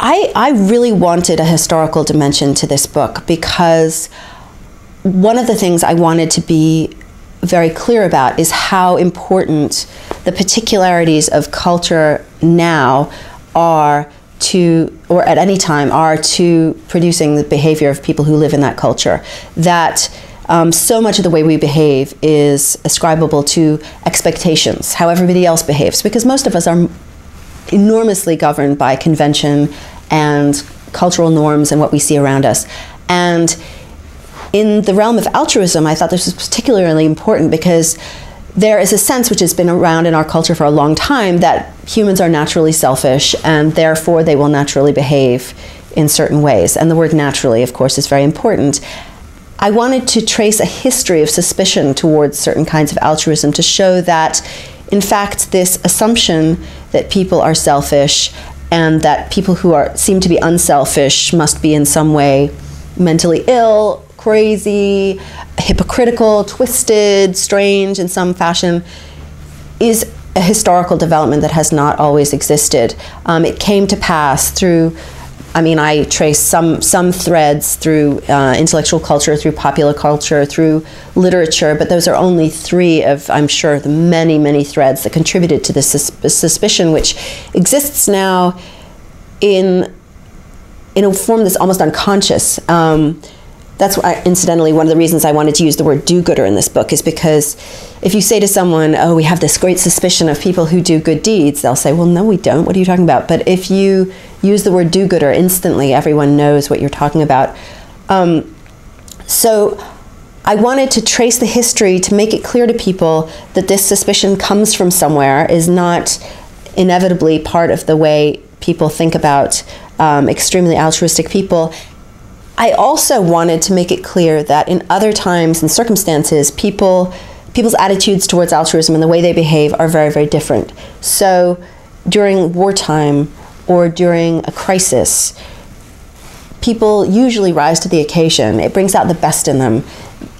I, I really wanted a historical dimension to this book because one of the things I wanted to be very clear about is how important the particularities of culture now are to, or at any time, are to producing the behavior of people who live in that culture. That um, so much of the way we behave is ascribable to expectations, how everybody else behaves, because most of us are enormously governed by convention and cultural norms and what we see around us. And in the realm of altruism, I thought this was particularly important because there is a sense which has been around in our culture for a long time that humans are naturally selfish and therefore they will naturally behave in certain ways. And the word naturally, of course, is very important. I wanted to trace a history of suspicion towards certain kinds of altruism to show that, in fact, this assumption that people are selfish and that people who are seem to be unselfish must be in some way mentally ill crazy, hypocritical, twisted, strange in some fashion, is a historical development that has not always existed. Um, it came to pass through. I mean, I trace some some threads through uh, intellectual culture, through popular culture, through literature, but those are only three of, I'm sure, the many many threads that contributed to this sus suspicion, which exists now in in a form that's almost unconscious. Um, that's why, incidentally, one of the reasons I wanted to use the word do gooder in this book is because if you say to someone, oh, we have this great suspicion of people who do good deeds, they'll say, well, no, we don't. What are you talking about? But if you use the word do gooder, instantly everyone knows what you're talking about. Um, so I wanted to trace the history to make it clear to people that this suspicion comes from somewhere, is not inevitably part of the way people think about um, extremely altruistic people I also wanted to make it clear that in other times and circumstances, people people's attitudes towards altruism and the way they behave are very, very different. So during wartime or during a crisis, people usually rise to the occasion. It brings out the best in them.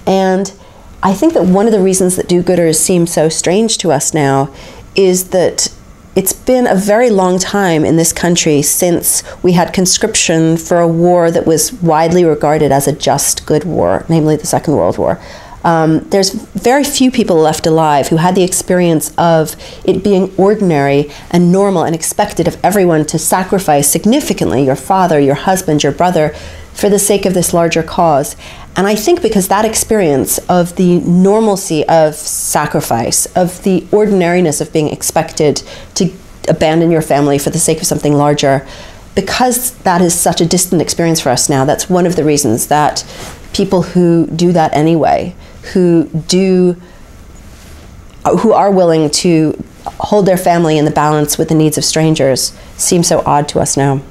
And I think that one of the reasons that do gooders seem so strange to us now is that it's been a very long time in this country since we had conscription for a war that was widely regarded as a just good war, namely the Second World War. Um, there's very few people left alive who had the experience of it being ordinary and normal and expected of everyone to sacrifice significantly your father, your husband, your brother for the sake of this larger cause. And I think because that experience of the normalcy of sacrifice, of the ordinariness of being expected to abandon your family for the sake of something larger, because that is such a distant experience for us now, that's one of the reasons that people who do that anyway, who do who are willing to hold their family in the balance with the needs of strangers seem so odd to us now.